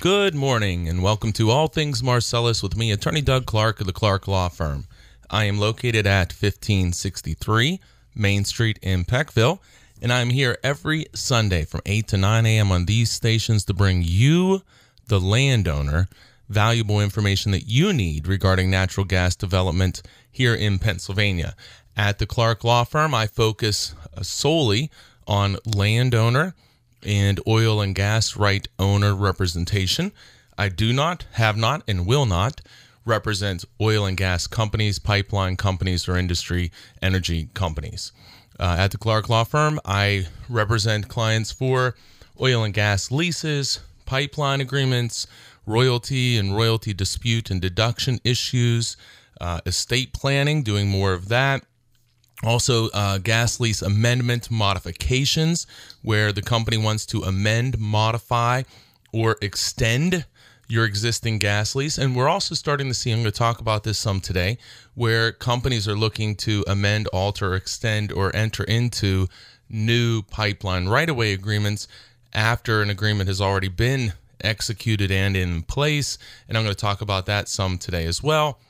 Good morning and welcome to All Things Marcellus with me, Attorney Doug Clark of the Clark Law Firm. I am located at 1563 Main Street in Peckville, and I'm here every Sunday from 8 to 9 a.m. on these stations to bring you, the landowner, valuable information that you need regarding natural gas development here in Pennsylvania. At the Clark Law Firm, I focus solely on landowner and oil and gas right owner representation. I do not, have not, and will not represent oil and gas companies, pipeline companies, or industry energy companies. Uh, at the Clark Law Firm, I represent clients for oil and gas leases, pipeline agreements, royalty and royalty dispute and deduction issues, uh, estate planning, doing more of that, also, uh, gas lease amendment modifications, where the company wants to amend, modify, or extend your existing gas lease. And we're also starting to see, I'm going to talk about this some today, where companies are looking to amend, alter, extend, or enter into new pipeline right of way agreements after an agreement has already been executed and in place. And I'm going to talk about that some today as well.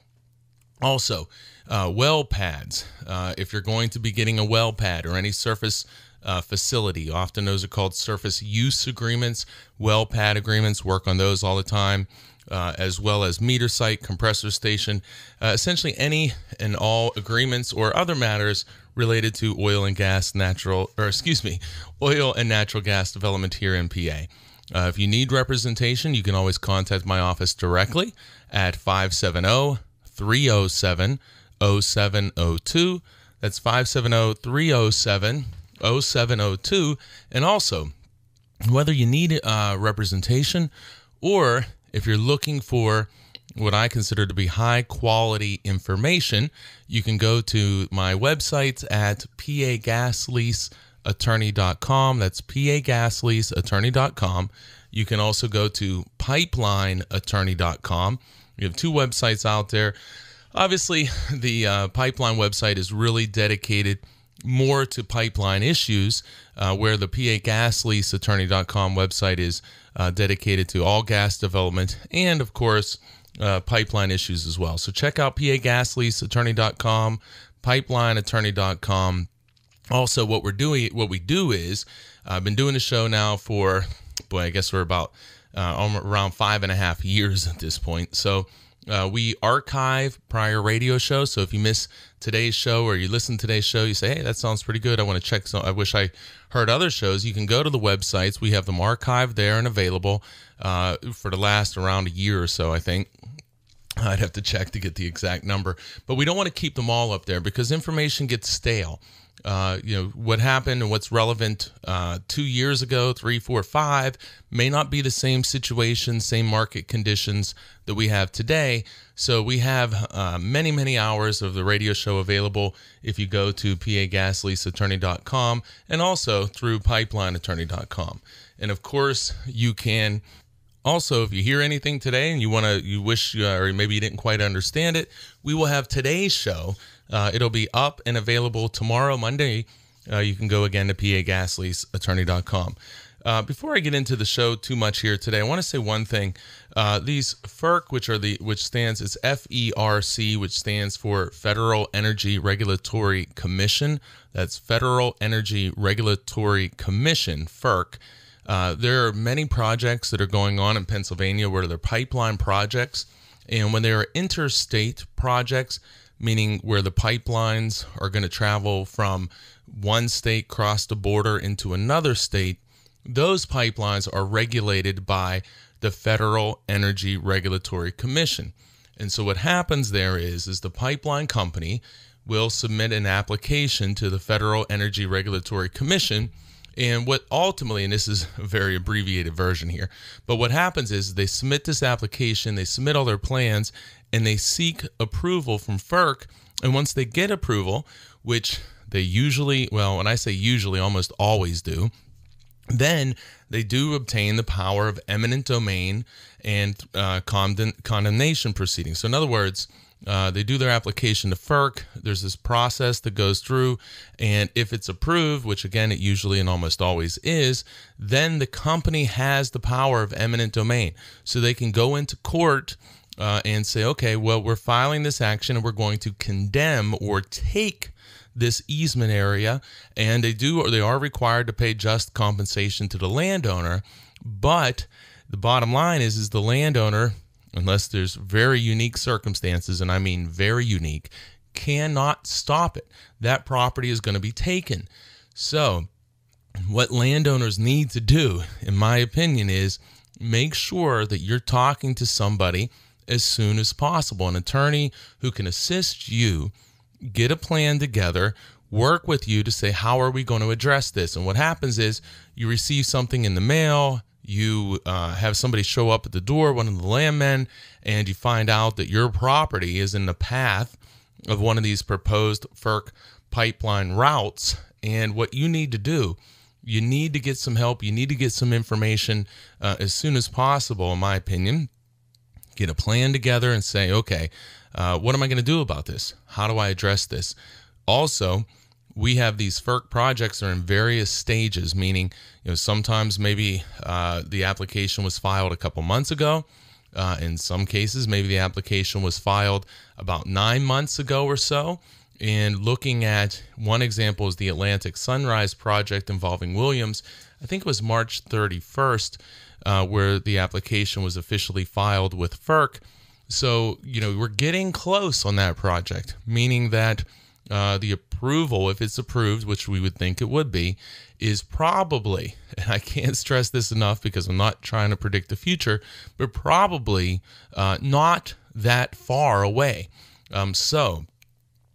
Also, uh, well pads. Uh, if you're going to be getting a well pad or any surface uh, facility, often those are called surface use agreements, well pad agreements, work on those all the time. Uh, as well as meter site, compressor station, uh, essentially any and all agreements or other matters related to oil and gas, natural, or excuse me, oil and natural gas development here in PA. Uh, if you need representation, you can always contact my office directly at 570 307 0702. That's 570 307 0702. And also, whether you need uh, representation or if you're looking for what I consider to be high quality information, you can go to my website at pagasleaseattorney.com. That's pagasleaseattorney.com. You can also go to pipelineattorney.com. We have two websites out there. Obviously, the uh, pipeline website is really dedicated more to pipeline issues, uh, where the PA Gas Lease Attorney.com website is uh, dedicated to all gas development and, of course, uh, pipeline issues as well. So check out PA Gas Lease Attorney.com, PipelineAttorney.com. Also, what we're doing, what we do is, I've been doing the show now for, boy, I guess we're about uh, around five and a half years at this point. So uh, we archive prior radio shows. So if you miss today's show or you listen to today's show, you say, hey, that sounds pretty good. I want to check. I wish I heard other shows. You can go to the websites. We have them archived there and available uh, for the last around a year or so, I think. I'd have to check to get the exact number, but we don't want to keep them all up there because information gets stale uh, you know what happened and what's relevant uh, two years ago, three, four, five may not be the same situation, same market conditions that we have today. So we have uh, many, many hours of the radio show available if you go to pagasleaseattorney.com and also through pipelineattorney.com. And of course, you can also, if you hear anything today and you want to, you wish, uh, or maybe you didn't quite understand it, we will have today's show uh, it'll be up and available tomorrow, Monday. Uh, you can go again to pagasleaseattorney.com. Uh, before I get into the show too much here today, I want to say one thing. Uh, these FERC, which are the which stands it's F E R C, which stands for Federal Energy Regulatory Commission. That's Federal Energy Regulatory Commission, FERC. Uh, there are many projects that are going on in Pennsylvania where they're pipeline projects, and when they are interstate projects, meaning where the pipelines are going to travel from one state cross the border into another state, those pipelines are regulated by the Federal Energy Regulatory Commission. And so what happens there is is the pipeline company will submit an application to the Federal Energy Regulatory Commission and what ultimately, and this is a very abbreviated version here, but what happens is they submit this application, they submit all their plans, and they seek approval from FERC. And once they get approval, which they usually, well, when I say usually, almost always do, then they do obtain the power of eminent domain and uh, condemn- condemnation proceedings. So, in other words, uh, they do their application to FERC. There's this process that goes through, and if it's approved, which again it usually and almost always is, then the company has the power of eminent domain. So they can go into court uh, and say, okay, well, we're filing this action and we're going to condemn or take this easement area, and they do or they are required to pay just compensation to the landowner. But the bottom line is, is the landowner unless there's very unique circumstances, and I mean very unique, cannot stop it. That property is going to be taken. So, what landowners need to do, in my opinion, is make sure that you're talking to somebody as soon as possible, an attorney who can assist you get a plan together, work with you to say, how are we going to address this? And what happens is you receive something in the mail, you uh, have somebody show up at the door, one of the landmen, and you find out that your property is in the path of one of these proposed FERC pipeline routes. And what you need to do, you need to get some help. You need to get some information uh, as soon as possible, in my opinion. Get a plan together and say, okay, uh, what am I going to do about this? How do I address this? Also, we have these FERC projects are in various stages, meaning you know sometimes maybe uh, the application was filed a couple months ago. Uh, in some cases, maybe the application was filed about nine months ago or so. And looking at one example is the Atlantic Sunrise project involving Williams. I think it was March 31st uh, where the application was officially filed with FERC. So, you know, we're getting close on that project, meaning that uh, the approval, if it's approved, which we would think it would be, is probably, and I can't stress this enough because I'm not trying to predict the future, but probably uh, not that far away. Um, so,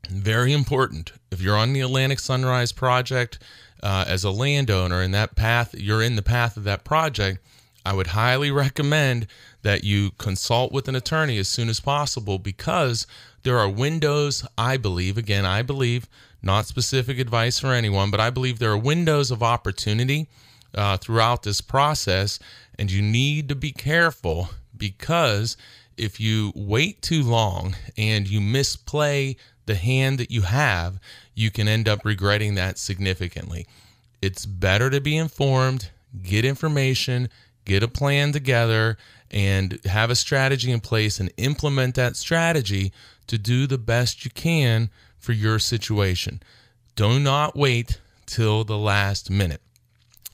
very important. If you're on the Atlantic Sunrise project uh, as a landowner and that path, you're in the path of that project, I would highly recommend that you consult with an attorney as soon as possible because there are windows, I believe, again, I believe, not specific advice for anyone, but I believe there are windows of opportunity uh, throughout this process, and you need to be careful because if you wait too long and you misplay the hand that you have, you can end up regretting that significantly. It's better to be informed, get information, get a plan together, and have a strategy in place and implement that strategy to do the best you can for your situation. Do not wait till the last minute.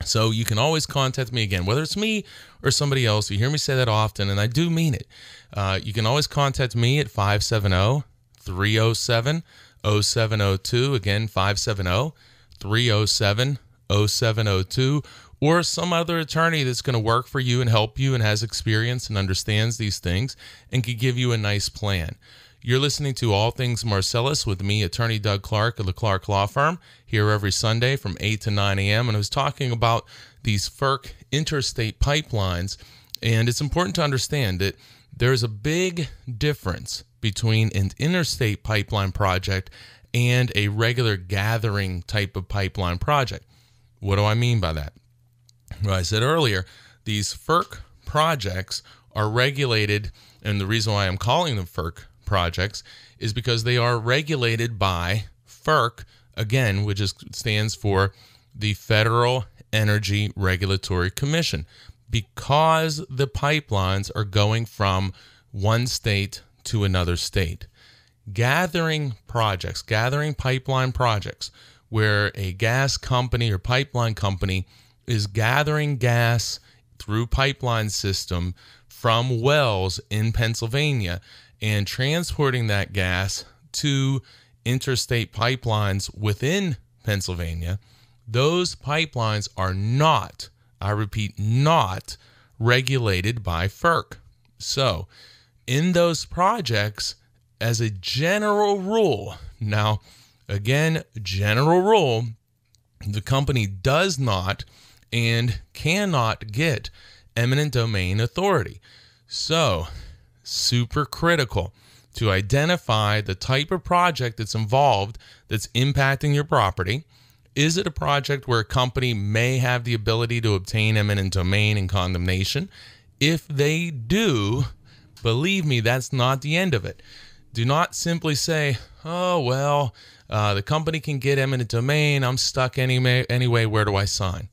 So you can always contact me again, whether it's me or somebody else. You hear me say that often, and I do mean it. Uh, you can always contact me at 570 307 0702. Again, 570 307 0702 or some other attorney that's going to work for you and help you and has experience and understands these things and can give you a nice plan. You're listening to All Things Marcellus with me, attorney Doug Clark of the Clark Law Firm, here every Sunday from 8 to 9 a.m. And I was talking about these FERC interstate pipelines. And it's important to understand that there's a big difference between an interstate pipeline project and a regular gathering type of pipeline project. What do I mean by that? Well, I said earlier, these FERC projects are regulated, and the reason why I'm calling them FERC projects is because they are regulated by FERC, again, which is, stands for the Federal Energy Regulatory Commission, because the pipelines are going from one state to another state. Gathering projects, gathering pipeline projects, where a gas company or pipeline company is gathering gas through pipeline system from wells in Pennsylvania and transporting that gas to interstate pipelines within Pennsylvania, those pipelines are not, I repeat, not regulated by FERC. So, in those projects, as a general rule, now, again, general rule, the company does not and cannot get eminent domain authority. So, super critical to identify the type of project that's involved that's impacting your property Is it a project where a company may have the ability to obtain eminent domain and condemnation? If they do, believe me, that's not the end of it. Do not simply say, oh, well, uh, the company can get eminent domain. I'm stuck anyway. Anyway, where do I sign?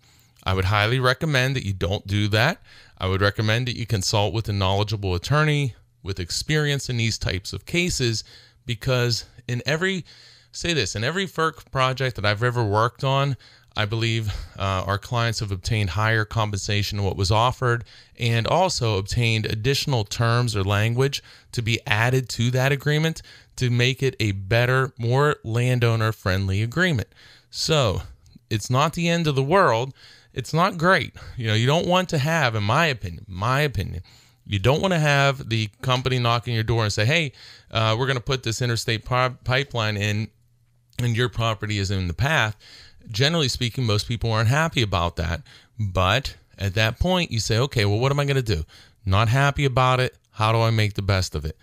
I would highly recommend that you don't do that. I would recommend that you consult with a knowledgeable attorney with experience in these types of cases because in every say this in every FERC project that I've ever worked on, I believe uh, our clients have obtained higher compensation than what was offered and also obtained additional terms or language to be added to that agreement to make it a better, more landowner friendly agreement. So it's not the end of the world. It's not great. You know, you don't want to have, in my opinion, my opinion, you don't want to have the company knocking your door and say, hey, uh, we're going to put this interstate pipeline in and your property is in the path. Generally speaking, most people aren't happy about that. But at that point, you say, okay, well, what am I going to do? Not happy about it. How do I make the best of it?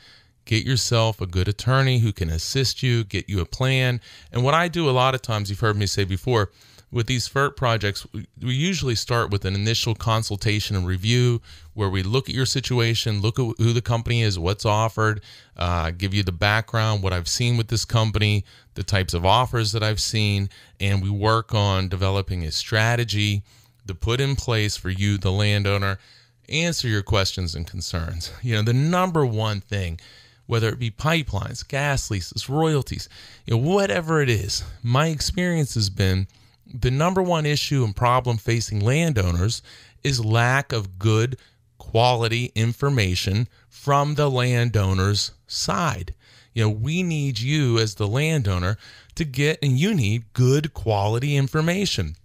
Get yourself a good attorney who can assist you, get you a plan. And what I do a lot of times, you've heard me say before, with these FERC projects, we usually start with an initial consultation and review where we look at your situation, look at who the company is, what's offered, uh, give you the background, what I've seen with this company, the types of offers that I've seen, and we work on developing a strategy to put in place for you, the landowner, answer your questions and concerns. You know, the number one thing whether it be pipelines, gas leases, royalties, you know, whatever it is. My experience has been the number one issue and problem facing landowners is lack of good quality information from the landowner's side. You know, we need you as the landowner to get, and you need good quality information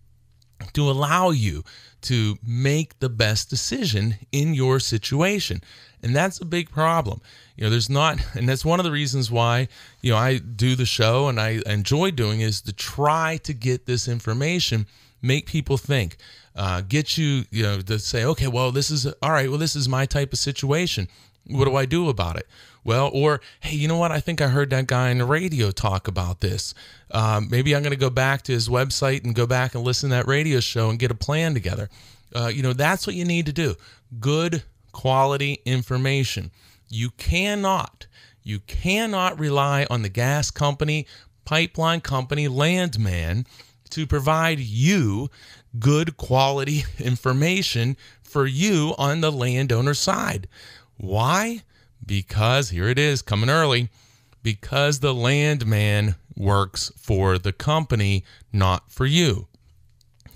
to allow you to make the best decision in your situation. And that's a big problem. You know, there's not, and that's one of the reasons why, you know, I do the show and I enjoy doing is to try to get this information, make people think, uh, get you, you know, to say, okay, well, this is, all right, well, this is my type of situation. What do I do about it? Well, or hey, you know what? I think I heard that guy on the radio talk about this. Um, maybe I'm going to go back to his website and go back and listen to that radio show and get a plan together. Uh, you know, that's what you need to do. Good quality information. You cannot, you cannot rely on the gas company, pipeline company, landman to provide you good quality information for you on the landowner side. Why? Because here it is coming early. Because the landman works for the company, not for you.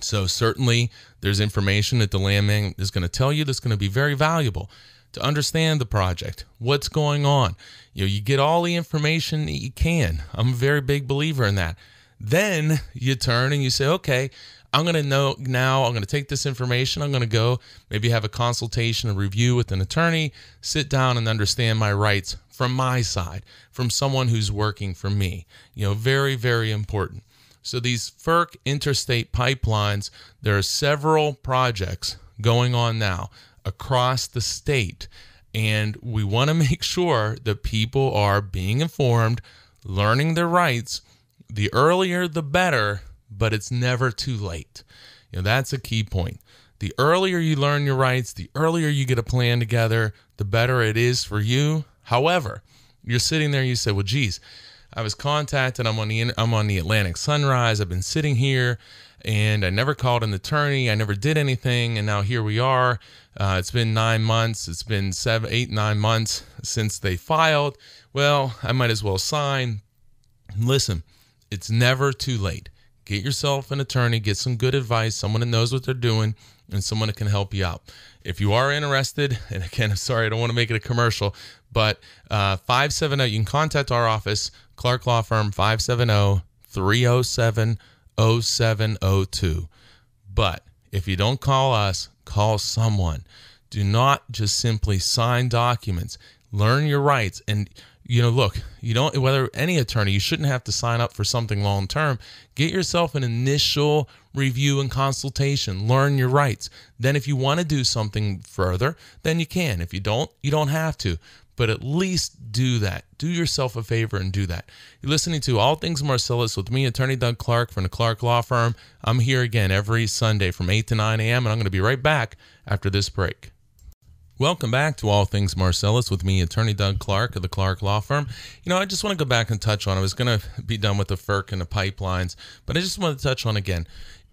So, certainly, there's information that the landman is going to tell you that's going to be very valuable to understand the project, what's going on. You know, you get all the information that you can. I'm a very big believer in that. Then you turn and you say, okay, I'm going to know now, I'm going to take this information, I'm going to go maybe have a consultation, a review with an attorney, sit down and understand my rights from my side, from someone who's working for me. You know, very, very important. So these FERC interstate pipelines, there are several projects going on now across the state. And we want to make sure that people are being informed, learning their rights. The earlier, the better, but it's never too late. You know, that's a key point. The earlier you learn your rights, the earlier you get a plan together, the better it is for you. However, you're sitting there, you say, well, geez, I was contacted. I'm on the I'm on the Atlantic Sunrise. I've been sitting here, and I never called an attorney. I never did anything, and now here we are. Uh, it's been nine months. It's been seven, eight, nine months since they filed. Well, I might as well sign. Listen, it's never too late. Get yourself an attorney, get some good advice, someone that knows what they're doing, and someone that can help you out. If you are interested, and again, I'm sorry, I don't want to make it a commercial, but uh, 570, you can contact our office, Clark Law Firm, 570 307 0702. But if you don't call us, call someone. Do not just simply sign documents. Learn your rights. And you know, look, you don't, whether any attorney, you shouldn't have to sign up for something long term. Get yourself an initial review and consultation, learn your rights. Then, if you want to do something further, then you can. If you don't, you don't have to. But at least do that. Do yourself a favor and do that. You're listening to All Things Marcellus with me, attorney Doug Clark from the Clark Law Firm. I'm here again every Sunday from 8 to 9 a.m., and I'm going to be right back after this break. Welcome back to All Things Marcellus with me, attorney Doug Clark of the Clark Law Firm. You know, I just want to go back and touch on. I was going to be done with the FERC and the pipelines, but I just want to touch on again.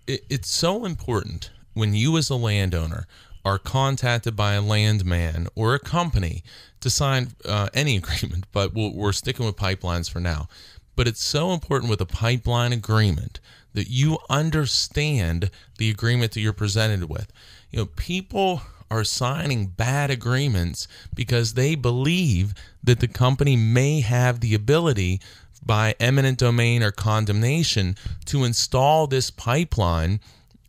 It, it's so important when you, as a landowner, are contacted by a landman or a company to sign uh, any agreement, but we we are sticking with pipelines for now. But it's so important with a pipeline agreement that you understand the agreement that you're presented with. You know, people are signing bad agreements because they believe that the company may have the ability by eminent domain or condemnation to install this pipeline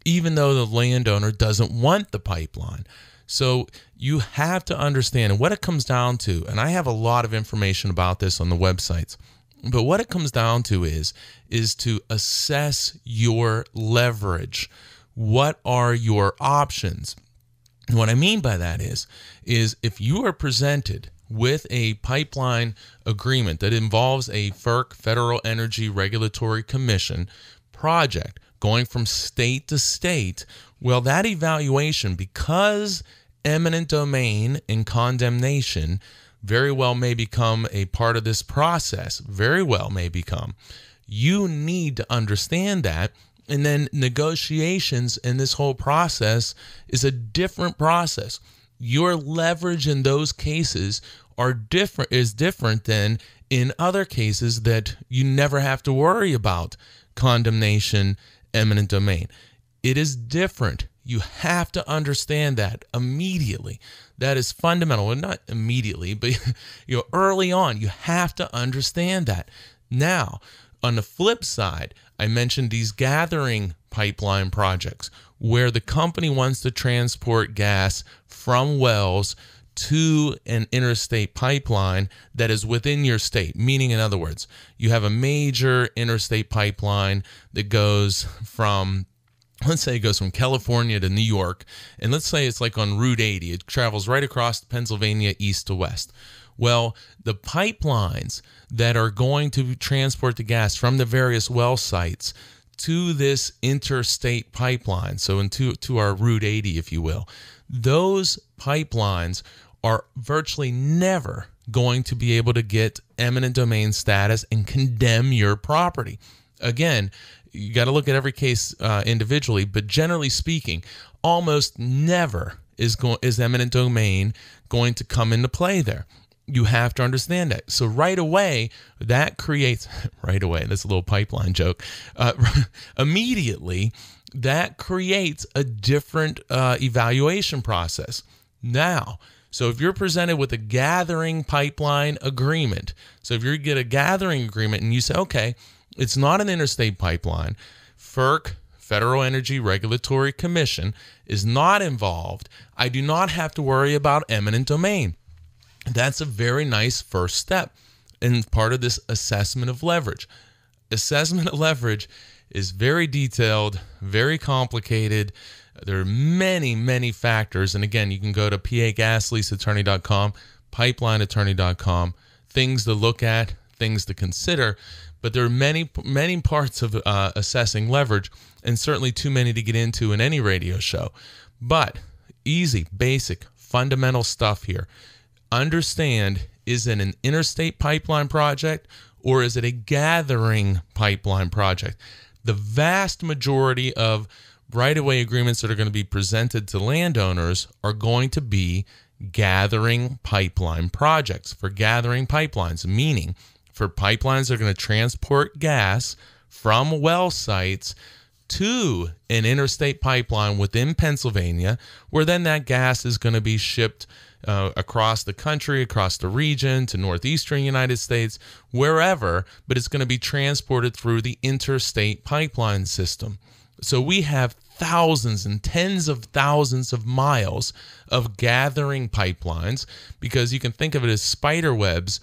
even though the landowner doesn't want the pipeline. So you have to understand what it comes down to, and I have a lot of information about this on the websites. But what it comes down to is is to assess your leverage. What are your options? What I mean by that is, is if you are presented with a pipeline agreement that involves a FERC, Federal Energy Regulatory Commission project going from state to state, well, that evaluation, because eminent domain and condemnation very well may become a part of this process, very well may become, you need to understand that and then negotiations and this whole process is a different process. Your leverage in those cases are different is different than in other cases that you never have to worry about condemnation, eminent domain. It is different. You have to understand that immediately. That is fundamental. Well, not immediately, but you know, early on, you have to understand that. Now, on the flip side, I mentioned these gathering pipeline projects where the company wants to transport gas from wells to an interstate pipeline that is within your state. Meaning, in other words, you have a major interstate pipeline that goes from let's say it goes from California to New York, and let's say it's like on Route 80, it travels right across Pennsylvania east to west. Well, the pipelines that are going to transport the gas from the various well sites to this interstate pipeline, so into to our Route 80, if you will, those pipelines are virtually never going to be able to get eminent domain status and condemn your property. Again, you got to look at every case uh, individually, but generally speaking, almost never is going is eminent domain going to come into play there you have to understand that. So right away, that creates right away. That's a little pipeline joke. Uh, immediately, that creates a different uh, evaluation process. Now, so if you're presented with a gathering pipeline agreement, so if you get a gathering agreement and you say, okay, it's not an interstate pipeline, FERC Federal Energy Regulatory Commission is not involved. I do not have to worry about eminent domain. That's a very nice first step and part of this assessment of leverage. Assessment of leverage is very detailed, very complicated. There are many, many factors. And again, you can go to pagasleaseattorney.com, pipelineattorney.com, things to look at, things to consider. But there are many, many parts of uh, assessing leverage, and certainly too many to get into in any radio show. But easy, basic, fundamental stuff here understand is it an interstate pipeline project or is it a gathering pipeline project? The vast majority of right of way agreements that are going to be presented to landowners are going to be gathering pipeline projects for gathering pipelines, meaning for pipelines that are going to transport gas from well sites to an interstate pipeline within Pennsylvania, where then that gas is going to be shipped uh, across the country, across the region, to northeastern United States, wherever, but it's going to be transported through the interstate pipeline system. So we have thousands and tens of thousands of miles of gathering pipelines because you can think of it as spider webs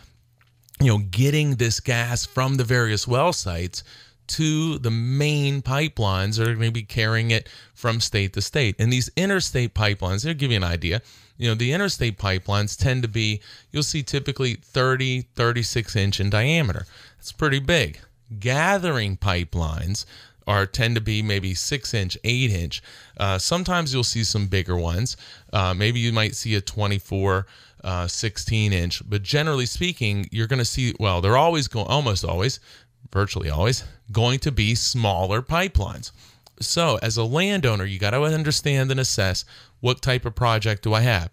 you know, getting this gas from the various well sites to the main pipelines that are going to be carrying it from state to state. And these interstate pipelines, they'll give you an idea. You know, the interstate pipelines tend to be, you'll see typically 30, 36 inch in diameter. It's pretty big. Gathering pipelines are tend to be maybe six inch, eight inch. Uh, sometimes you'll see some bigger ones. Uh, maybe you might see a 24, uh, 16 inch, but generally speaking, you're going to see, well, they're always going, almost always, virtually always, going to be smaller pipelines. So, as a landowner, you got to understand and assess what type of project do I have.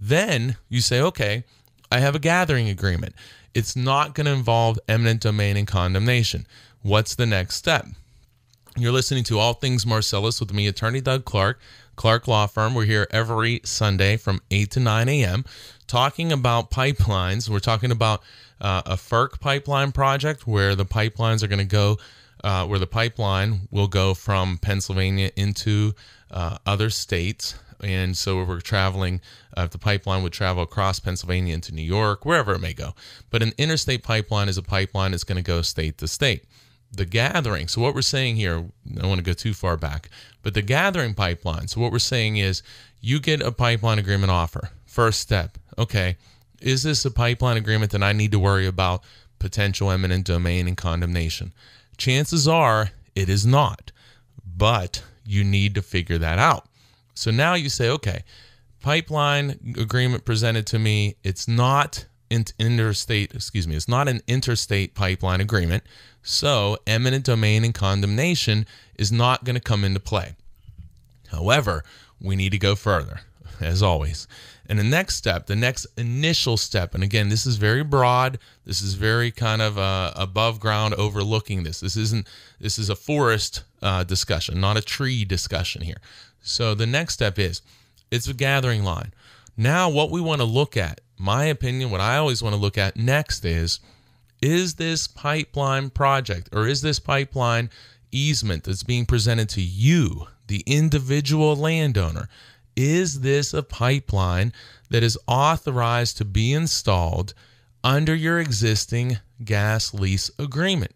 Then you say, okay, I have a gathering agreement. It's not going to involve eminent domain and condemnation. What's the next step? You're listening to All Things Marcellus with me, attorney Doug Clark, Clark Law Firm. We're here every Sunday from 8 to 9 a.m. talking about pipelines. We're talking about uh, a FERC pipeline project where the pipelines are going to go, uh, where the pipeline will go from Pennsylvania into uh, other states. And so we're traveling, uh, the pipeline would travel across Pennsylvania into New York, wherever it may go. But an interstate pipeline is a pipeline that's going to go state to state. The gathering, so what we're saying here, I don't want to go too far back, but the gathering pipeline, so what we're saying is you get a pipeline agreement offer. First step, okay, is this a pipeline agreement that I need to worry about potential eminent domain and condemnation? Chances are it is not, but you need to figure that out. So now you say, okay, pipeline agreement presented to me, it's not an interstate, excuse me, it's not an interstate pipeline agreement. So eminent domain and condemnation is not going to come into play. However, we need to go further, as always. And the next step, the next initial step, and again, this is very broad. This is very kind of uh, above ground, overlooking this. This isn't. This is a forest uh, discussion, not a tree discussion here. So the next step is, it's a gathering line. Now, what we want to look at, my opinion, what I always want to look at next is, is this pipeline project or is this pipeline easement that's being presented to you, the individual landowner? Is this a pipeline that is authorized to be installed under your existing gas lease agreement?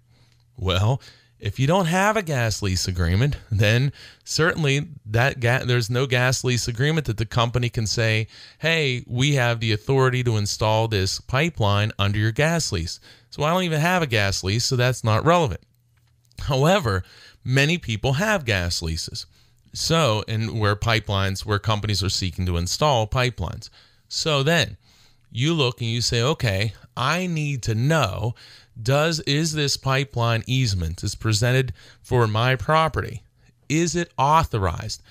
Well, if you don't have a gas lease agreement, then certainly that ga- there's no gas lease agreement that the company can say, "Hey, we have the authority to install this pipeline under your gas lease." So I don't even have a gas lease, so that's not relevant. However, many people have gas leases. So, and where pipelines, where companies are seeking to install pipelines. So then you look and you say, okay, I need to know does is this pipeline easement is presented for my property? Is it authorized?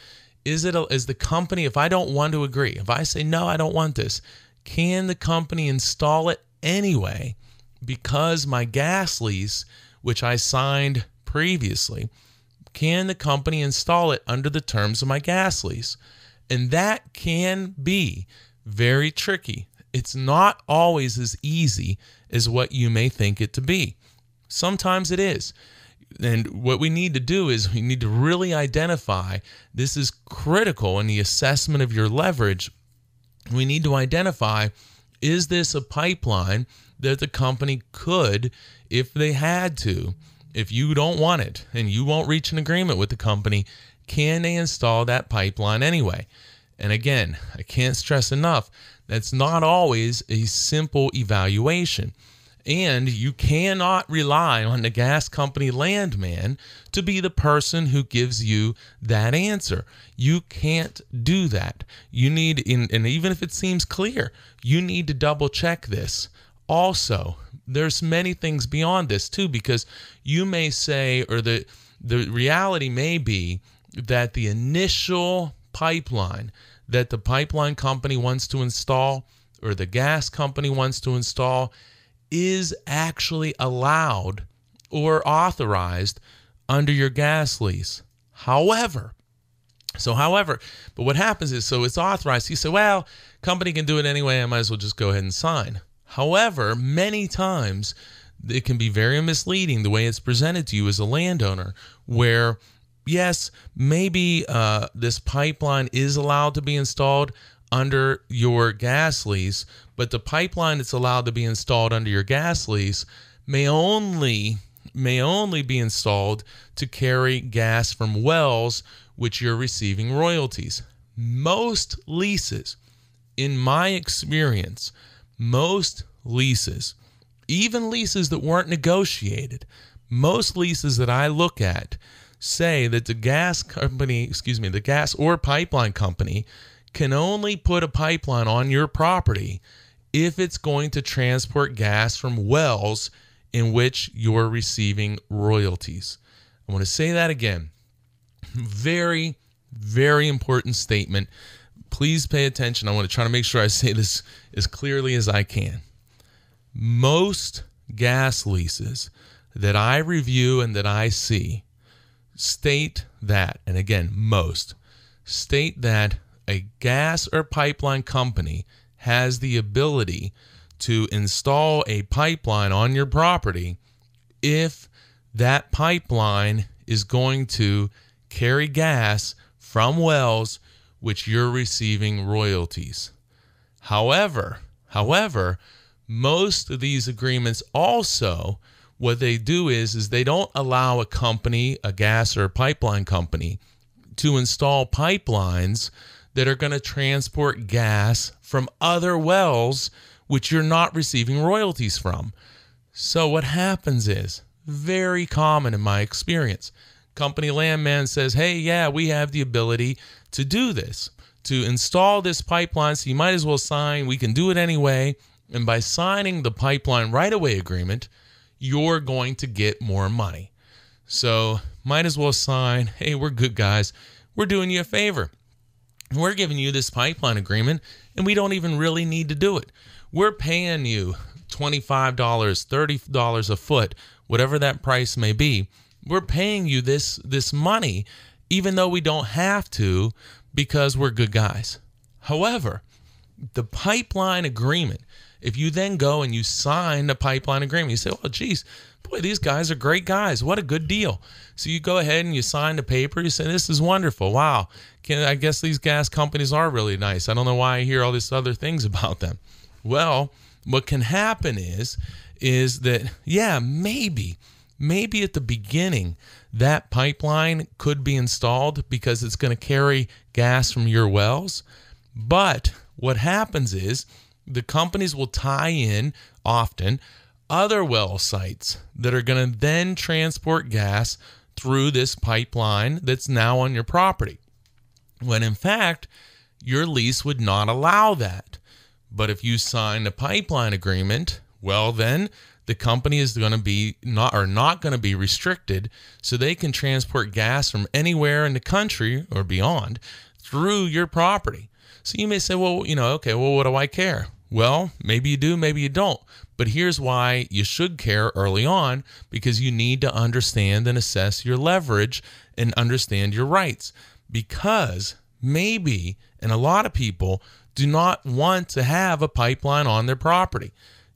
Is it a, is the company if I don't want to agree, if I say no, I don't want this, can the company install it anyway because my gas lease which I signed previously can the company install it under the terms of my gas lease? And that can be very tricky. It's not always as easy as what you may think it to be. Sometimes it is. And what we need to do is we need to really identify this is critical in the assessment of your leverage. We need to identify is this a pipeline that the company could, if they had to, if you don't want it and you won't reach an agreement with the company, can they install that pipeline anyway? And again, I can't stress enough that's not always a simple evaluation. And you cannot rely on the gas company landman to be the person who gives you that answer. You can't do that. You need, and even if it seems clear, you need to double check this. Also, there's many things beyond this too because you may say or the the reality may be that the initial pipeline that the pipeline company wants to install or the gas company wants to install is actually allowed or authorized under your gas lease. However, so however, but what happens is so it's authorized. You say, well, company can do it anyway, I might as well just go ahead and sign. However, many times it can be very misleading the way it's presented to you as a landowner, where yes, maybe uh, this pipeline is allowed to be installed under your gas lease, but the pipeline that's allowed to be installed under your gas lease may only may only be installed to carry gas from wells which you're receiving royalties. Most leases, in my experience, most leases, even leases that weren't negotiated, most leases that I look at say that the gas company, excuse me, the gas or pipeline company can only put a pipeline on your property if it's going to transport gas from wells in which you're receiving royalties. I want to say that again. Very, very important statement. Please pay attention. I want to try to make sure I say this as clearly as I can. Most gas leases that I review and that I see state that, and again, most state that a gas or pipeline company has the ability to install a pipeline on your property if that pipeline is going to carry gas from wells which you're receiving royalties. However, however, most of these agreements also what they do is is they don't allow a company, a gas or a pipeline company to install pipelines that are going to transport gas from other wells which you're not receiving royalties from. So what happens is very common in my experience. Company landman says, "Hey, yeah, we have the ability to do this, to install this pipeline, so you might as well sign. We can do it anyway." And by signing the pipeline right of way agreement, you're going to get more money. So, might as well sign, "Hey, we're good guys. We're doing you a favor." We're giving you this pipeline agreement and we don't even really need to do it. We're paying you $25, $30 a foot, whatever that price may be. We're paying you this this money even though we don't have to because we're good guys. However, the pipeline agreement, if you then go and you sign the pipeline agreement, you say, "Well, geez, boy, these guys are great guys. What a good deal." So you go ahead and you sign the paper. You say, "This is wonderful. Wow, Can, I guess these gas companies are really nice. I don't know why I hear all these other things about them." Well, what can happen is, is that yeah, maybe, maybe at the beginning that pipeline could be installed because it's going to carry gas from your wells, but what happens is the companies will tie in often other well sites that are going to then transport gas through this pipeline that's now on your property. When in fact, your lease would not allow that. But if you sign a pipeline agreement, well, then the company is going to be not or not going to be restricted so they can transport gas from anywhere in the country or beyond through your property. So you may say, well, you know, okay, well, what do I care? Well, maybe you do, maybe you don't. But here's why you should care early on because you need to understand and assess your leverage and understand your rights. Because maybe, and a lot of people do not want to have a pipeline on their property.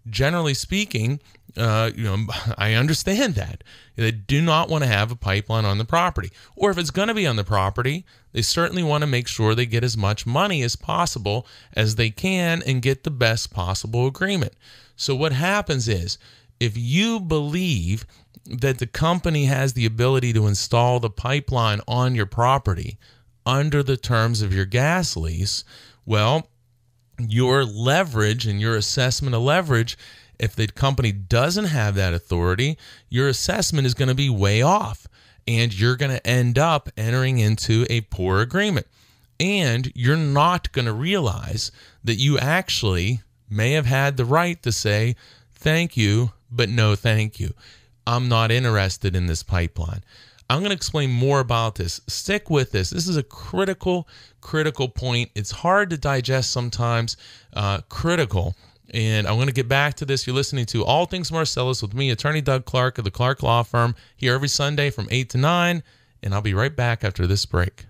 Generally speaking, uh, you know, I understand that. They do not want to have a pipeline on the property. Or if it's going to be on the property, they certainly want to make sure they get as much money as possible as they can and get the best possible agreement. So, what happens is if you believe that the company has the ability to install the pipeline on your property under the terms of your gas lease, well, your leverage and your assessment of leverage if the company doesn't have that authority, your assessment is going to be way off and you're going to end up entering into a poor agreement. And you're not going to realize that you actually may have had the right to say, thank you, but no thank you. I'm not interested in this pipeline. I'm going to explain more about this. Stick with this. This is a critical, critical point. It's hard to digest sometimes, uh, critical. And I'm going to get back to this. You're listening to All Things Marcellus with me, attorney Doug Clark of the Clark Law Firm, here every Sunday from 8 to 9. And I'll be right back after this break.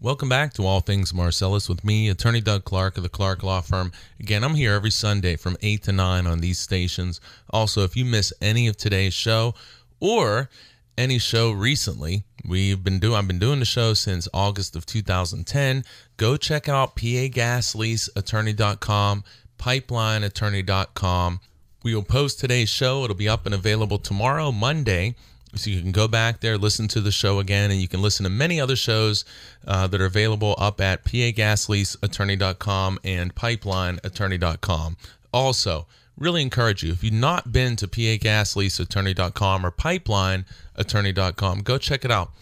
Welcome back to All Things Marcellus with me, attorney Doug Clark of the Clark Law Firm. Again, I'm here every Sunday from 8 to 9 on these stations. Also, if you miss any of today's show, or any show recently, we've been doing I've been doing the show since August of 2010. Go check out pagasleaseattorney.com, pipelineattorney.com. We will post today's show. It'll be up and available tomorrow, Monday. So you can go back there, listen to the show again, and you can listen to many other shows uh, that are available up at pagasleaseattorney.com and pipelineattorney.com. Also, really encourage you if you've not been to pagasleaseattorney.com or pipelineattorney.com, go check it out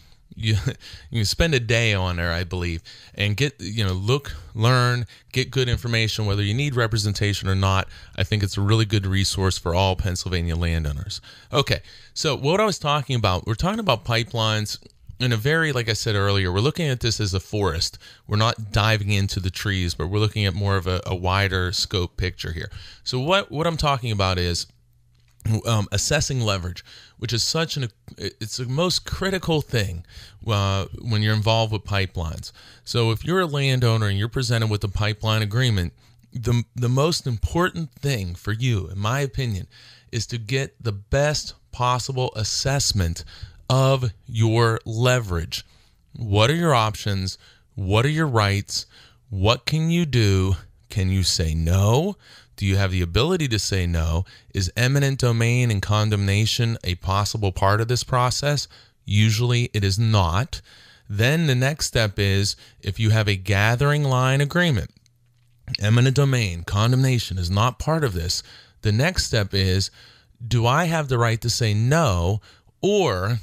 you you spend a day on there, I believe, and get you know look, learn, get good information whether you need representation or not. I think it's a really good resource for all Pennsylvania landowners. Okay, so what I was talking about, we're talking about pipelines in a very like I said earlier, we're looking at this as a forest. We're not diving into the trees, but we're looking at more of a, a wider scope picture here. So what what I'm talking about is um, assessing leverage, which is such an it's the most critical thing uh, when you're involved with pipelines. So if you're a landowner and you're presented with a pipeline agreement, the the most important thing for you, in my opinion, is to get the best possible assessment of your leverage. What are your options? What are your rights? What can you do? Can you say no? Do you have the ability to say no? Is eminent domain and condemnation a possible part of this process? Usually it is not. Then the next step is if you have a gathering line agreement, eminent domain, condemnation is not part of this. The next step is do I have the right to say no, or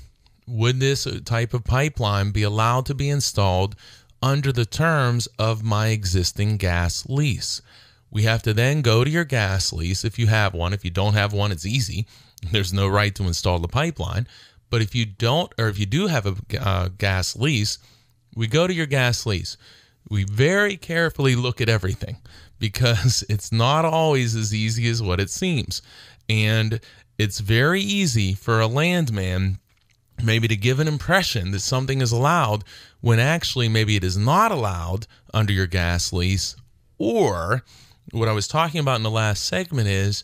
would this type of pipeline be allowed to be installed under the terms of my existing gas lease? We have to then go to your gas lease if you have one. If you don't have one, it's easy. There's no right to install the pipeline. But if you don't, or if you do have a uh, gas lease, we go to your gas lease. We very carefully look at everything because it's not always as easy as what it seems. And it's very easy for a landman maybe to give an impression that something is allowed when actually maybe it is not allowed under your gas lease or what I was talking about in the last segment is,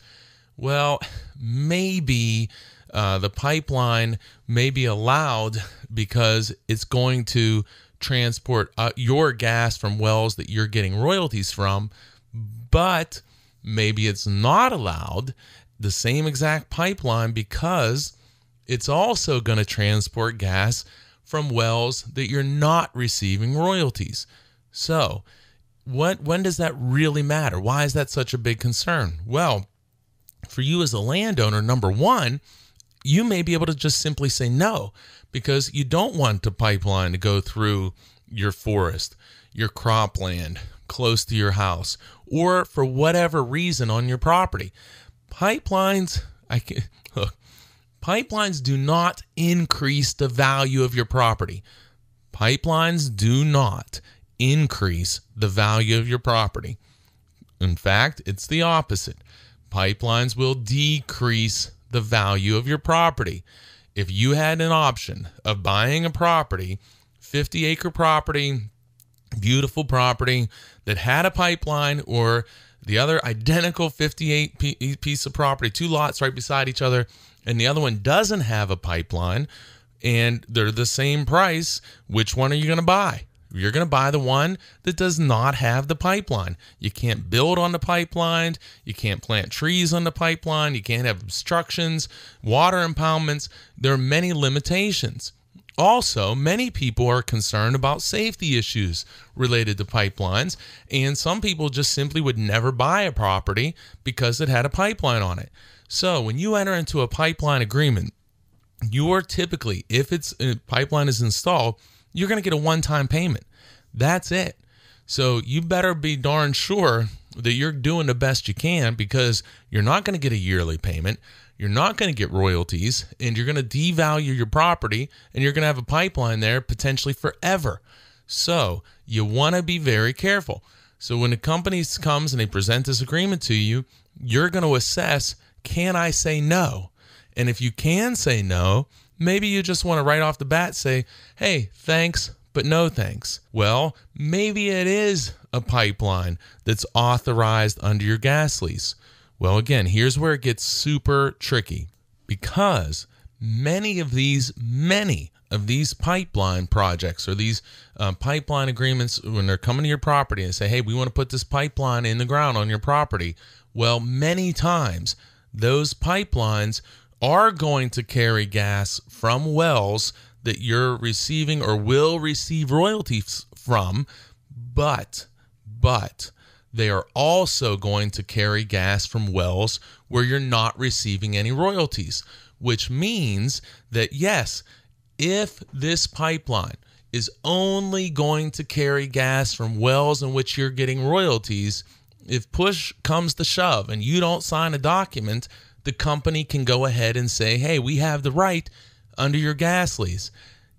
well, maybe uh, the pipeline may be allowed because it's going to transport uh, your gas from wells that you're getting royalties from, but maybe it's not allowed the same exact pipeline because it's also going to transport gas from wells that you're not receiving royalties. So, what when does that really matter? Why is that such a big concern? Well, for you as a landowner, number one, you may be able to just simply say no because you don't want a pipeline to go through your forest, your cropland, close to your house, or for whatever reason on your property. Pipelines, I can look, pipelines do not increase the value of your property. Pipelines do not increase the value of your property. In fact, it's the opposite. Pipelines will decrease the value of your property. If you had an option of buying a property, 50 acre property, beautiful property that had a pipeline or the other identical 58 piece of property, two lots right beside each other, and the other one doesn't have a pipeline and they're the same price, which one are you going to buy? You're going to buy the one that does not have the pipeline. You can't build on the pipeline. You can't plant trees on the pipeline. You can't have obstructions, water impoundments. There are many limitations. Also, many people are concerned about safety issues related to pipelines, and some people just simply would never buy a property because it had a pipeline on it. So, when you enter into a pipeline agreement, you are typically, if it's a pipeline is installed, you're going to get a one time payment. That's it. So you better be darn sure that you're doing the best you can because you're not going to get a yearly payment. You're not going to get royalties and you're going to devalue your property and you're going to have a pipeline there potentially forever. So you want to be very careful. So when a company comes and they present this agreement to you, you're going to assess can I say no? And if you can say no, Maybe you just want to right off the bat say, hey, thanks, but no thanks. Well, maybe it is a pipeline that's authorized under your gas lease. Well, again, here's where it gets super tricky because many of these, many of these pipeline projects or these uh, pipeline agreements, when they're coming to your property and say, hey, we want to put this pipeline in the ground on your property, well, many times those pipelines are going to carry gas from wells that you're receiving or will receive royalties from, but, but, they are also going to carry gas from wells where you're not receiving any royalties, which means that yes, if this pipeline is only going to carry gas from wells in which you're getting royalties, if push comes to shove and you don't sign a document, the company can go ahead and say, hey, we have the right under your gas lease.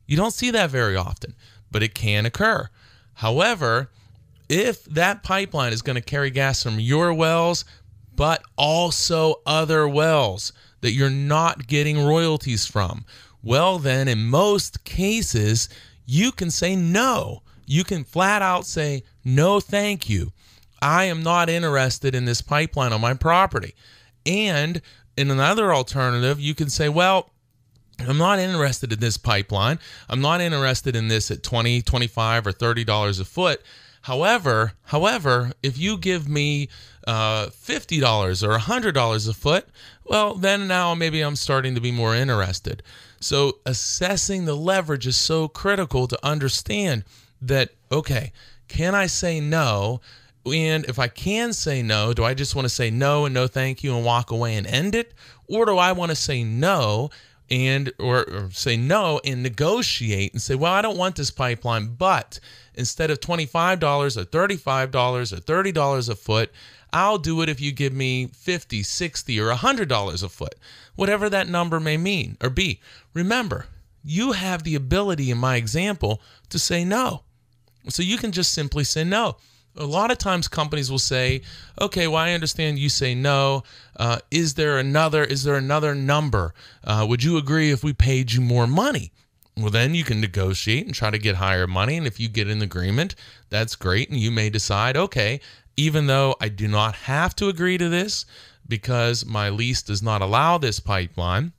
You don't see that very often, but it can occur. However, if that pipeline is going to carry gas from your wells, but also other wells that you're not getting royalties from, well, then in most cases, you can say no. You can flat out say, no, thank you. I am not interested in this pipeline on my property. And in another alternative, you can say, well, I'm not interested in this pipeline. I'm not interested in this at 20, 25 or 30 dollars a foot. However, however, if you give me uh, $50 or $100 a foot, well, then now maybe I'm starting to be more interested. So assessing the leverage is so critical to understand that, okay, can I say no? And if I can say no, do I just want to say no and no thank you and walk away and end it? Or do I want to say no and or, or, say no and negotiate and say, well, I don't want this pipeline, but instead of $25 or $35 or $30 a foot, I'll do it if you give me 50, 60 or $100 a foot, whatever that number may mean or be. Remember, you have the ability in my example to say no. So you can just simply say no a lot of times companies will say okay well i understand you say no. Uh, is there another is there another number? Uh, would you agree if we paid you more money? Well then you can negotiate and try to get higher money. And if you get an agreement that's great. And you may decide okay even though i do not have to agree to this because my lease does not allow this pipeline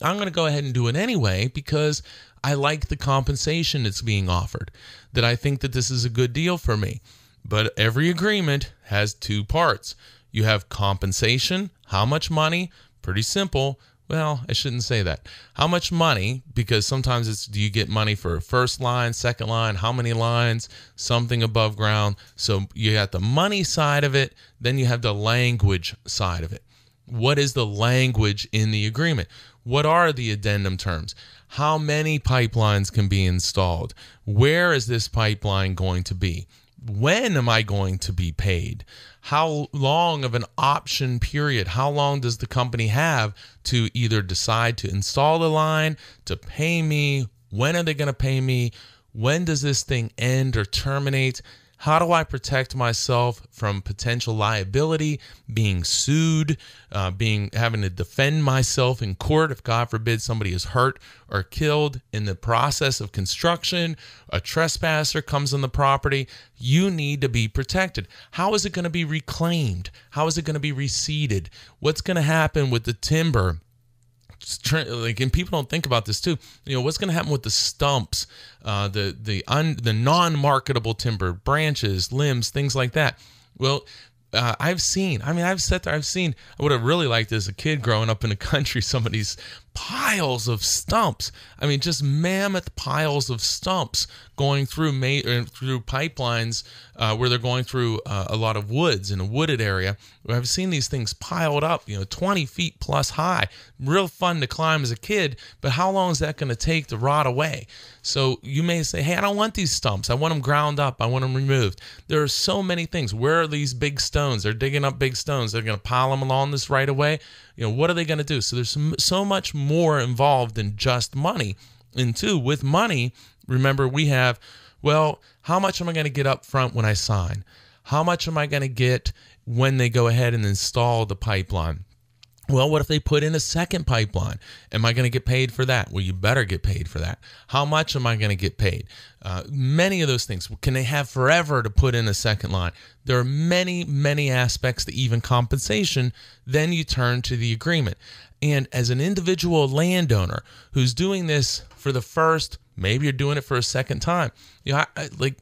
i'm going to go ahead and do it anyway because i like the compensation that's being offered that i think that this is a good deal for me but every agreement has two parts. You have compensation, how much money? Pretty simple. Well, I shouldn't say that. How much money? Because sometimes it's do you get money for first line, second line, how many lines, something above ground. So you got the money side of it, then you have the language side of it. What is the language in the agreement? What are the addendum terms? How many pipelines can be installed? Where is this pipeline going to be? When am I going to be paid? How long of an option period? How long does the company have to either decide to install the line, to pay me? When are they going to pay me? When does this thing end or terminate? How do I protect myself from potential liability, being sued, uh, being having to defend myself in court if God forbid somebody is hurt or killed in the process of construction? A trespasser comes on the property. You need to be protected. How is it going to be reclaimed? How is it going to be reseeded? What's going to happen with the timber? Like and people don't think about this too. You know what's going to happen with the stumps uh, the the un, the non-marketable timber branches limbs things like that? Well uh, I've seen, I mean, I've sat there, I've seen, I would have really liked as a kid growing up in the country, some of these piles of stumps. I mean, just mammoth piles of stumps going through ma- uh, through pipelines uh, where they're going through uh, a lot of woods in a wooded area. I've seen these things piled up, you know, 20 feet plus high. Real fun to climb as a kid, but how long is that going to take to rot away? So you may say, hey, I don't want these stumps. I want them ground up. I want them removed. There are so many things. Where are these big stones? They're digging up big stones. They're going to pile them along this right of way. You know, what are they going to do? So there's so much more involved than just money. And two, with money, remember we have, well, how much am I going to get up front when I sign? How much am I going to get when they go ahead and install the pipeline? Well, what if they put in a second pipeline? Am I going to get paid for that? Well, you better get paid for that. How much am I going to get paid? Uh, many of those things. Can they have forever to put in a second line? There are many, many aspects to even compensation. Then you turn to the agreement. And as an individual landowner who's doing this for the first, maybe you're doing it for a second time, you know, I, I, like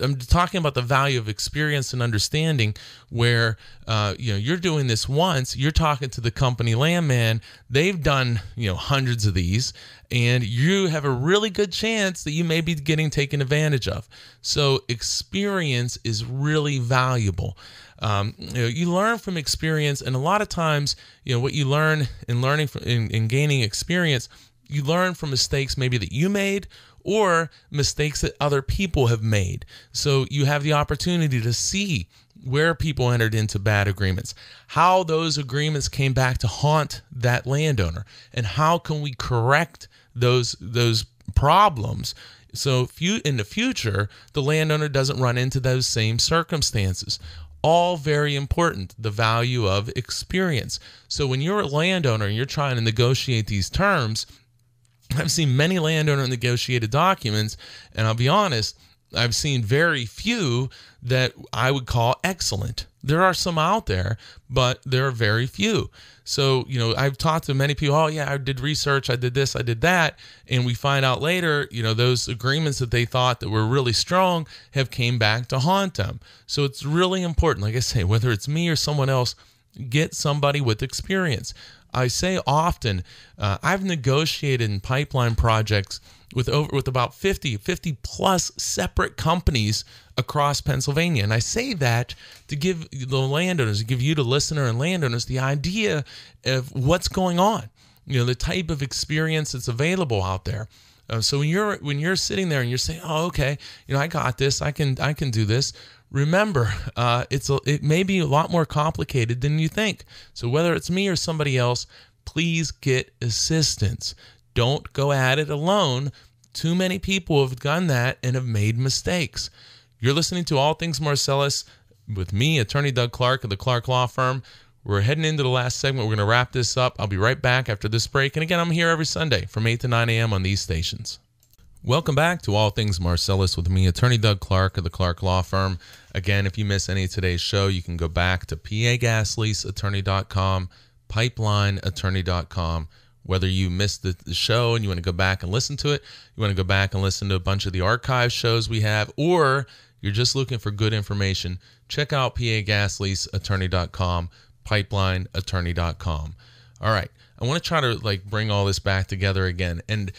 I'm talking about the value of experience and understanding where uh, you know you're doing this once you're talking to the company landman they've done you know hundreds of these and you have a really good chance that you may be getting taken advantage of. So experience is really valuable. Um, you, know, you learn from experience and a lot of times you know what you learn in learning from, in, in gaining experience you learn from mistakes maybe that you made or mistakes that other people have made. So you have the opportunity to see where people entered into bad agreements, how those agreements came back to haunt that landowner, and how can we correct those those problems. So in the future the landowner doesn't run into those same circumstances. All very important the value of experience. So when you're a landowner and you're trying to negotiate these terms I've seen many landowner negotiated documents, and I'll be honest, I've seen very few that I would call excellent. There are some out there, but there are very few. So, you know, I've talked to many people, oh, yeah, I did research, I did this, I did that. And we find out later, you know, those agreements that they thought that were really strong have came back to haunt them. So it's really important, like I say, whether it's me or someone else, get somebody with experience. I say often, uh, I've negotiated in pipeline projects with over with about 50, 50 plus separate companies across Pennsylvania. And I say that to give the landowners, to give you the listener and landowners the idea of what's going on. You know, the type of experience that's available out there. Uh, so when you're when you're sitting there and you're saying, "Oh, okay, you know, I got this. I can I can do this." Remember, uh, it's a, it may be a lot more complicated than you think. So whether it's me or somebody else, please get assistance. Don't go at it alone. Too many people have done that and have made mistakes. You're listening to All Things Marcellus with me, attorney Doug Clark of the Clark Law Firm. We're heading into the last segment. We're going to wrap this up. I'll be right back after this break. And again, I'm here every Sunday from 8 to 9 a.m. on these stations. Welcome back to All Things Marcellus with me, attorney Doug Clark of the Clark Law Firm. Again, if you miss any of today's show, you can go back to pagasleaseattorney.com, pipelineattorney.com. Whether you missed the, the show and you want to go back and listen to it, you want to go back and listen to a bunch of the archive shows we have, or you're just looking for good information, check out pagasleaseattorney.com, pipelineattorney.com. All right. I want to try to like bring all this back together again. And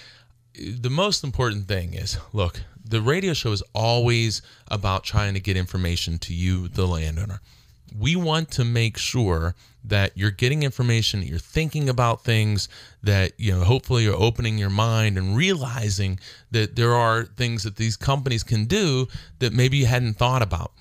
the most important thing is look, the radio show is always about trying to get information to you, the landowner. We want to make sure that you're getting information, that you're thinking about things, that you know, hopefully you're opening your mind and realizing that there are things that these companies can do that maybe you hadn't thought about.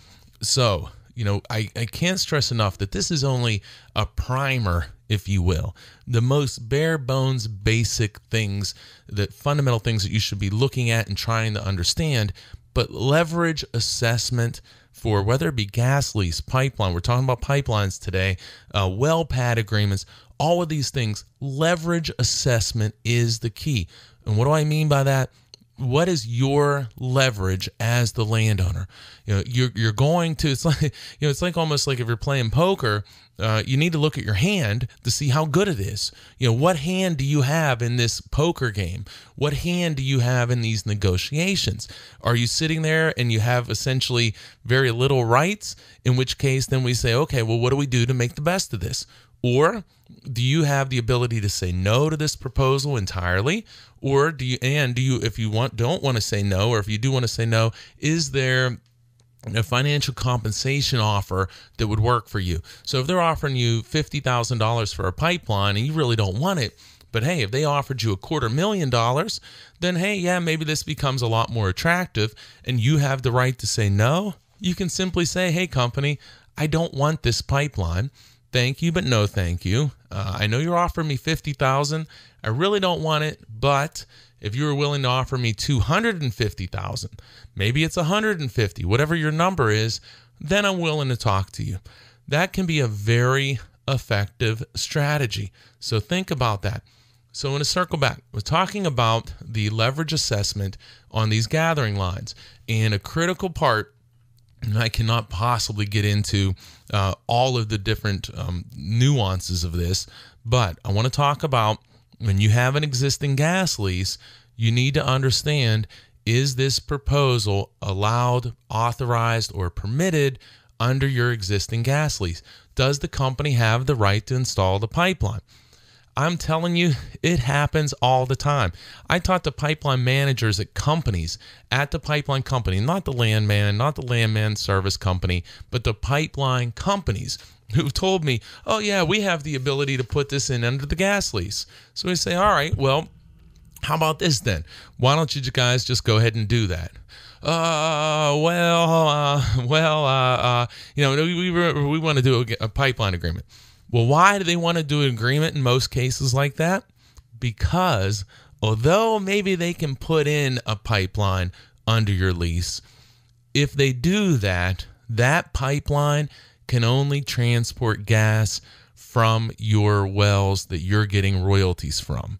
So, you know, I, I can't stress enough that this is only a primer, if you will. The most bare bones, basic things, the fundamental things that you should be looking at and trying to understand. But leverage assessment for whether it be gas lease, pipeline, we're talking about pipelines today, uh, well pad agreements, all of these things, leverage assessment is the key. And what do I mean by that? What is your leverage as the landowner? You know, you're you're going to. It's like you know, it's like almost like if you're playing poker. Uh, you need to look at your hand to see how good it is. You know, what hand do you have in this poker game? What hand do you have in these negotiations? Are you sitting there and you have essentially very little rights? In which case, then we say, okay, well, what do we do to make the best of this? Or do you have the ability to say no to this proposal entirely? Or do you, and do you, if you want, don't want to say no, or if you do want to say no, is there a financial compensation offer that would work for you? So if they're offering you $50,000 for a pipeline and you really don't want it, but hey, if they offered you a quarter million dollars, then hey, yeah, maybe this becomes a lot more attractive and you have the right to say no. You can simply say, hey, company, I don't want this pipeline thank you, but no thank you. Uh, I know you're offering me 50000 I really don't want it, but if you were willing to offer me 250000 maybe it's 150 whatever your number is, then I'm willing to talk to you. That can be a very effective strategy. So think about that. So, in a circle back, we're talking about the leverage assessment on these gathering lines. And a critical part, and I cannot possibly get into uh, all of the different um, nuances of this, but I want to talk about when you have an existing gas lease, you need to understand is this proposal allowed, authorized, or permitted under your existing gas lease? Does the company have the right to install the pipeline? I'm telling you, it happens all the time. I talk to pipeline managers at companies, at the pipeline company, not the landman, not the landman service company, but the pipeline companies who've told me, oh, yeah, we have the ability to put this in under the gas lease. So we say, all right, well, how about this then? Why don't you guys just go ahead and do that? Uh, well, uh, well, uh, uh, you know, we, we, we want to do a, a pipeline agreement. Well, why do they want to do an agreement in most cases like that? Because although maybe they can put in a pipeline under your lease, if they do that, that pipeline can only transport gas from your wells that you're getting royalties from.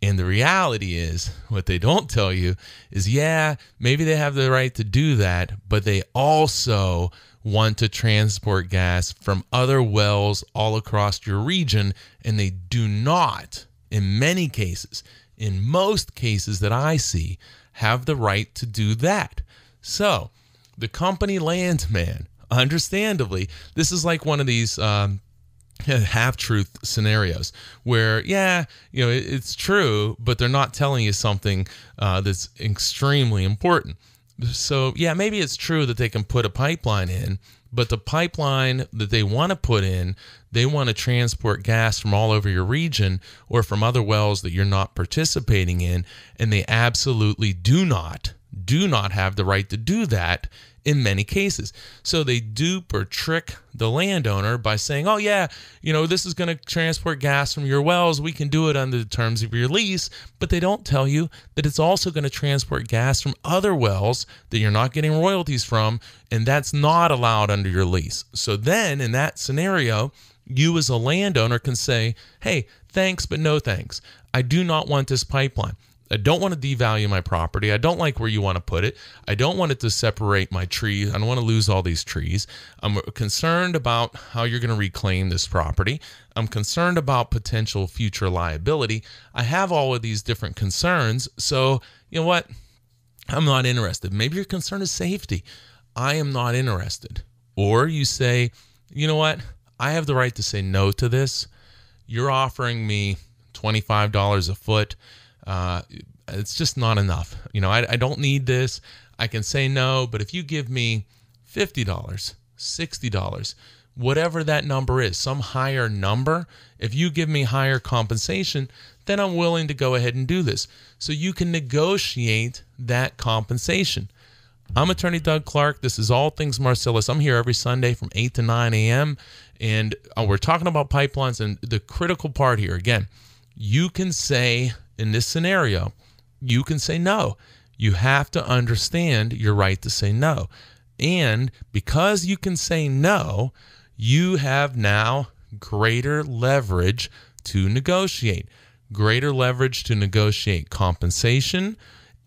And the reality is, what they don't tell you is, yeah, maybe they have the right to do that, but they also want to transport gas from other wells all across your region, and they do not, in many cases, in most cases that I see, have the right to do that. So, the company landsman, understandably, this is like one of these um, half truth scenarios where, yeah, you know, it's true, but they're not telling you something uh, that's extremely important so yeah, maybe it's true that they can put a pipeline in, but the pipeline that they want to put in, they want to transport gas from all over your region or from other wells that you're not participating in, and they absolutely do not do not have the right to do that in many cases. So they dupe or trick the landowner by saying, oh, yeah, you know, this is going to transport gas from your wells. We can do it under the terms of your lease. But they don't tell you that it's also going to transport gas from other wells that you're not getting royalties from. And that's not allowed under your lease. So then in that scenario, you as a landowner can say, hey, thanks, but no thanks. I do not want this pipeline. I don't want to devalue my property. I don't like where you want to put it. I don't want it to separate my trees. I don't want to lose all these trees. I'm concerned about how you're going to reclaim this property. I'm concerned about potential future liability. I have all of these different concerns. So, you know what? I'm not interested. Maybe your concern is safety. I am not interested. Or you say, you know what? I have the right to say no to this. You're offering me $25 a foot uh, it's just not enough. You know, I, I don't need this. I can say no, but if you give me $50, $60, whatever that number is, some higher number, if you give me higher compensation, then I'm willing to go ahead and do this. So you can negotiate that compensation. I'm attorney Doug Clark. This is All Things Marcellus. I'm here every Sunday from 8 to 9 a.m. And uh, we're talking about pipelines. And the critical part here, again, you can say in this scenario, you can say no. You have to understand your right to say no. And because you can say no, you have now greater leverage to negotiate. Greater leverage to negotiate compensation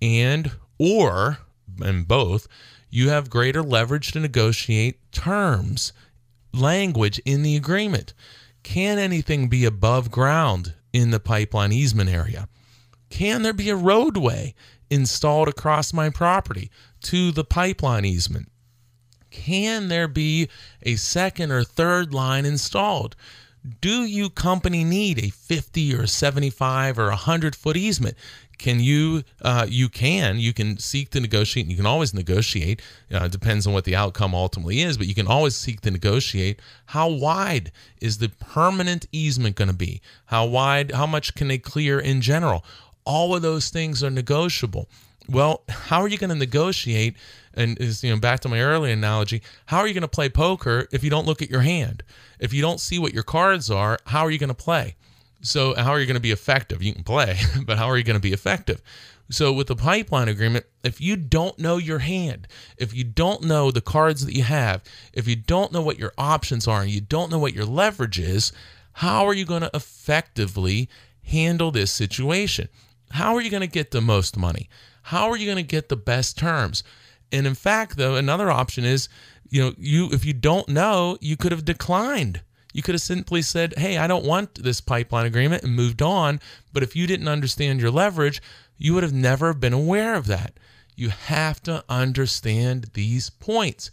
and or and both, you have greater leverage to negotiate terms, language in the agreement. Can anything be above ground in the pipeline easement area? Can there be a roadway installed across my property to the pipeline easement? Can there be a second or third line installed? Do you company need a 50 or 75 or 100 foot easement? Can you, uh, you can, you can seek to negotiate, and you can always negotiate. Uh, it depends on what the outcome ultimately is, but you can always seek to negotiate. How wide is the permanent easement going to be? How wide, how much can they clear in general? All of those things are negotiable. Well, how are you going to negotiate? And is you know back to my earlier analogy, how are you going to play poker if you don't look at your hand? If you don't see what your cards are, how are you going to play? So how are you going to be effective? You can play, but how are you going to be effective? So, with the pipeline agreement, if you don't know your hand, if you don't know the cards that you have, if you don't know what your options are, and you don't know what your leverage is, how are you going to effectively handle this situation? How are you going to get the most money? How are you going to get the best terms? And in fact, though, another option is, you know, you if you don't know, you could have declined. You could have simply said, "Hey, I don't want this pipeline agreement," and moved on. But if you didn't understand your leverage, you would have never been aware of that. You have to understand these points.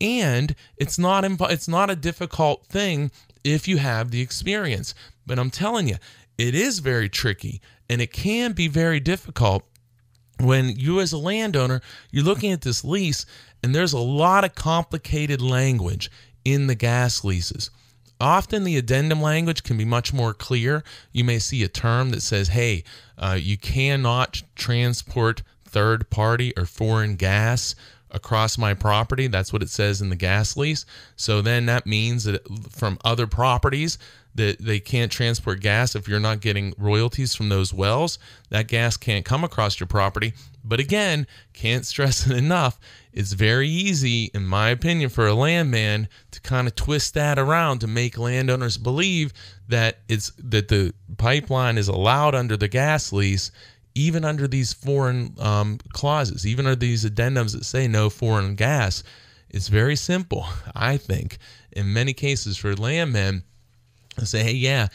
And it's not it's not a difficult thing if you have the experience. But I'm telling you, it is very tricky and it can be very difficult when you as a landowner, you're looking at this lease and there's a lot of complicated language in the gas leases. Often the addendum language can be much more clear. You may see a term that says, hey, uh, you cannot transport third party or foreign gas across my property. That's what it says in the gas lease. So then that means that from other properties that they can't transport gas if you're not getting royalties from those wells, that gas can't come across your property. But again, can't stress it enough. It's very easy, in my opinion, for a landman to kind of twist that around to make landowners believe that it's that the pipeline is allowed under the gas lease, even under these foreign um, clauses, even under these addendums that say no foreign gas. It's very simple, I think, in many cases for landmen to say, hey, yeah,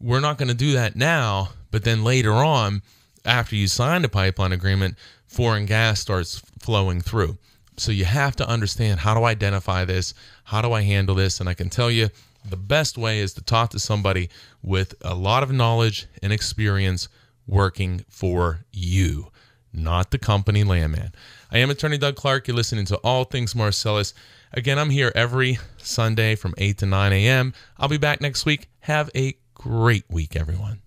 we're not going to do that now, but then later on, after you sign the pipeline agreement, foreign gas starts flowing through. So you have to understand how to identify this, how do I handle this, and I can tell you the best way is to talk to somebody with a lot of knowledge and experience working for you, not the company landman. I am attorney Doug Clark. You're listening to All Things Marcellus. Again, I'm here every Sunday from 8 to 9 a.m. I'll be back next week. Have a great week, everyone.